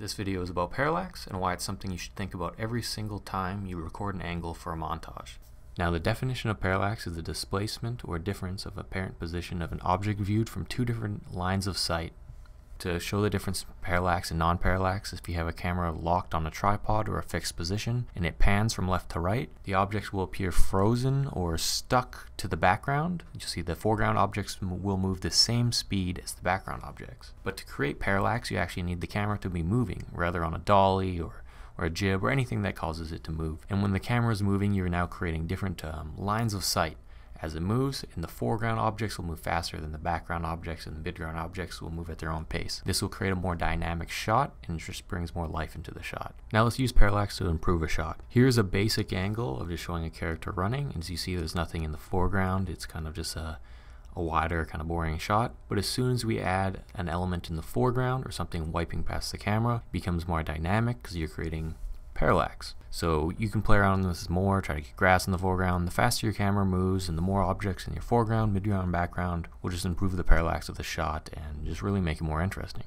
This video is about parallax and why it's something you should think about every single time you record an angle for a montage. Now the definition of parallax is the displacement or difference of apparent position of an object viewed from two different lines of sight to show the difference parallax and non-parallax. If you have a camera locked on a tripod or a fixed position and it pans from left to right the objects will appear frozen or stuck to the background. You'll see the foreground objects will move the same speed as the background objects. But to create parallax you actually need the camera to be moving rather on a dolly or or a jib or anything that causes it to move. And when the camera is moving you're now creating different um, lines of sight as it moves, and the foreground objects will move faster than the background objects, and the midground objects will move at their own pace. This will create a more dynamic shot and just brings more life into the shot. Now let's use parallax to improve a shot. Here's a basic angle of just showing a character running. And as you see, there's nothing in the foreground. It's kind of just a a wider, kind of boring shot. But as soon as we add an element in the foreground or something wiping past the camera, it becomes more dynamic because you're creating parallax. So you can play around with this more, try to get grass in the foreground. The faster your camera moves and the more objects in your foreground, midground, and background will just improve the parallax of the shot and just really make it more interesting.